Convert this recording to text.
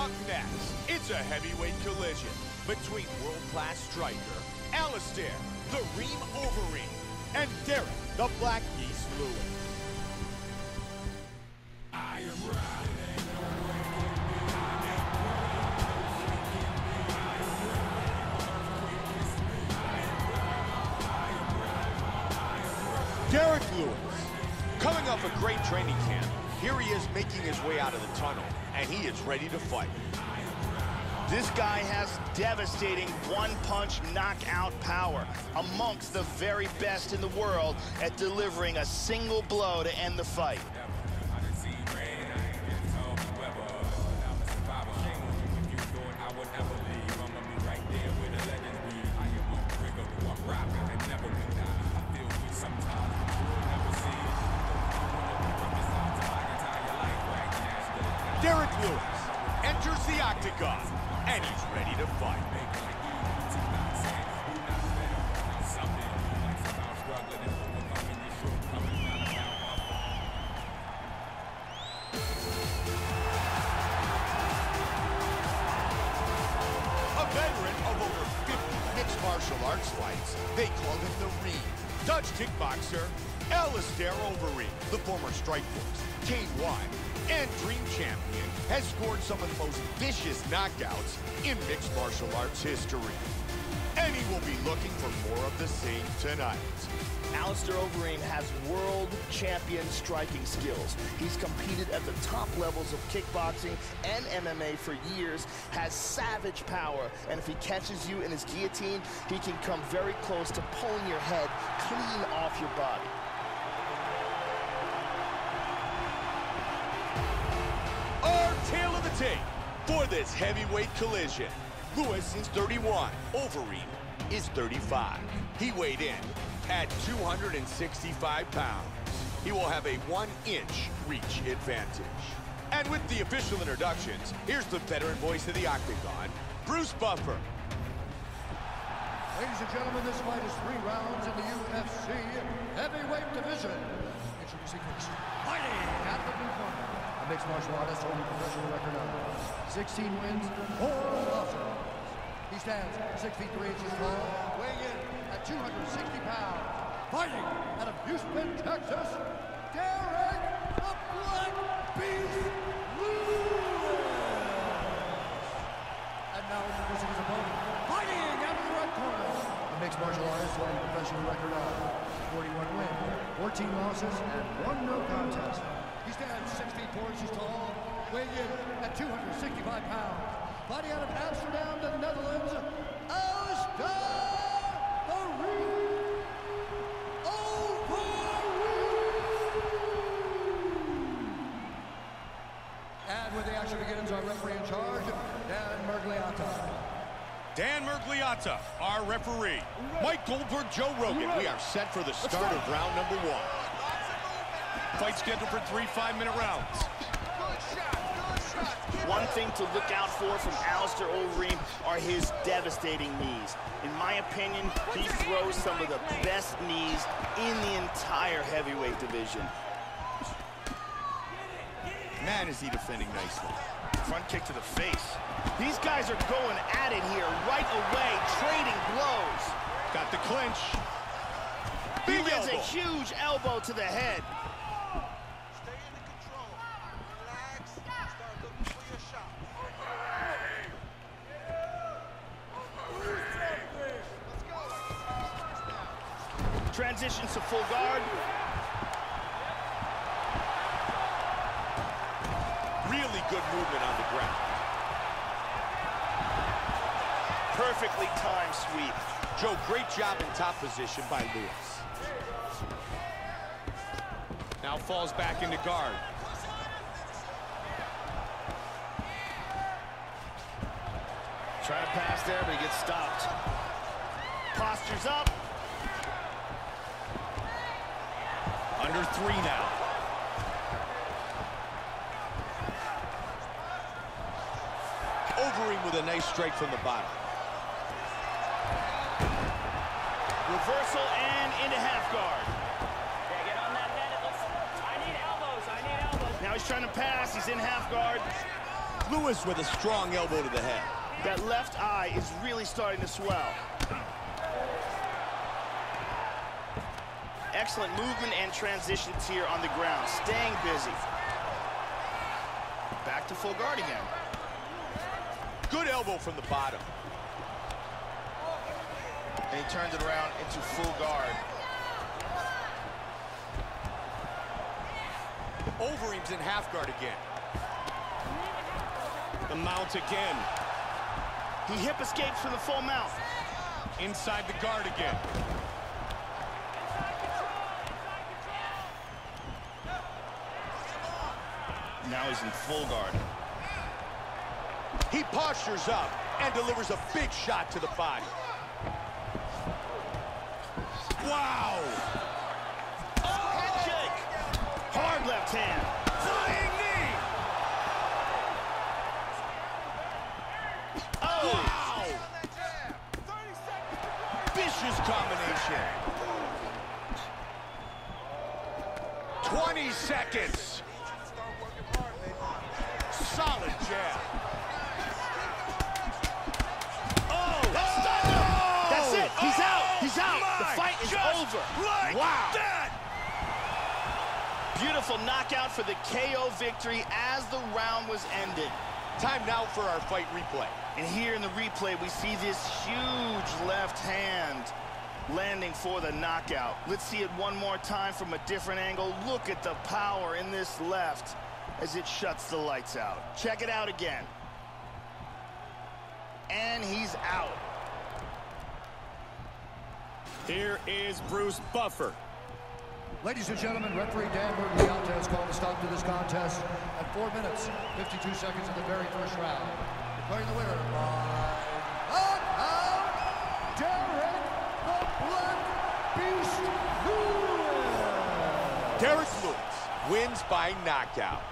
Up next, it's a heavyweight collision between world-class striker Alistair, the Reem Overeem, and Derrick, the Black Beast Lewis. Derrick Lewis, coming off a great training camp, here he is making his way out of the tunnel, and he is ready to fight. This guy has devastating one-punch knockout power, amongst the very best in the world at delivering a single blow to end the fight. Lewis enters the octagon, and he's ready to fight. They call him the Reem. Dutch kickboxer, Alistair Overeem, the former Strikeforce, K1, and Dream Champion, has scored some of the most vicious knockouts in mixed martial arts history. And he will be looking for more of the same tonight. Alistair Overeem has world champion striking skills. He's competed at the top levels of kickboxing and MMA for years, has savage power, and if he catches you in his guillotine, he can come very close to pulling your head clean off your body. Our tale of the tape for this heavyweight collision. Lewis is 31, Overeem is 35. He weighed in at 265 pounds. He will have a one-inch reach advantage. And with the official introductions, here's the veteran voice of the Octagon, Bruce Buffer. Ladies and gentlemen, this fight is three rounds in the UFC heavyweight division. Introducing first, fighting of the blue corner. A mixed martial artist holding professional record of 16 wins, 4 losses. Stands 6 feet 3 inches tall, weighing in at 260 pounds. Fighting out of Houston, Texas, Derrick the Black Beast Lewis. And now introducing his opponent, fighting out of the red corner. A mixed martial artist holding a professional record of 41 wins, 14 losses, and one no contest. He stands 6 feet 4 inches tall, weighing in at 265 pounds. Fighting out of Amsterdam, the Netherlands, Alistair Overeem. And when the action begins, our referee in charge, Dan Miragliotta. Dan Miragliotta, our referee. Mike Goldberg, Joe Rogan. We are set for the start of round number one. Fight scheduled for three five-minute rounds. One thing to look out for from Alistair Overeem are his devastating knees. In my opinion, he throws some of the best knees in the entire heavyweight division. Man, is he defending nicely. Front kick to the face. These guys are going at it here right away, trading blows. Got the clinch. He Big lands a huge elbow to the head. Stay under control. Relax. Start looking for your shot. Let's go. Transitions to full guard. Really good movement on the ground. Perfectly timed sweep. Joe, great job in top position by Lewis. Now falls back into guard. Trying to pass there, but he gets stopped. Postures up. Under three now. Overeem with a nice strike from the bottom. Reversal and into half guard. Yeah, get on that net. I need elbows. I need elbows. Now he's trying to pass. He's in half guard. Lewis with a strong elbow to the head. That left eye is really starting to swell. Excellent movement and transitions here on the ground, staying busy. Back to full guard again. Good elbow from the bottom. And he turns it around into full guard. Overeem's in half guard again. The mount again. He hip escapes from the full mount. Inside the guard again. Now he's in full guard. He postures up and delivers a big shot to the body. Wow! Head kick. Hard left hand. Flying knee! Oh! Wow! 30 seconds. Vicious combination. 20 seconds. Jab. Oh! Stunned him. That's it. He's out. Oh He's out. The fight is just over. Like wow. that. Beautiful knockout for the KO victory as the round was ended. Time now for our fight replay. And here in the replay, we see this huge left hand landing for the knockout. Let's see it one more time from a different angle. Look at the power in this left as it shuts the lights out. Check it out again. And he's out. Here is Bruce Buffer. Ladies and gentlemen, referee Dan Miragliotta has called a stop to this contest at 4 minutes, 52 seconds of the very first round. Declaring the winner by knockout, Derrick the Black Beast Lewis. Derrick Lewis wins by knockout.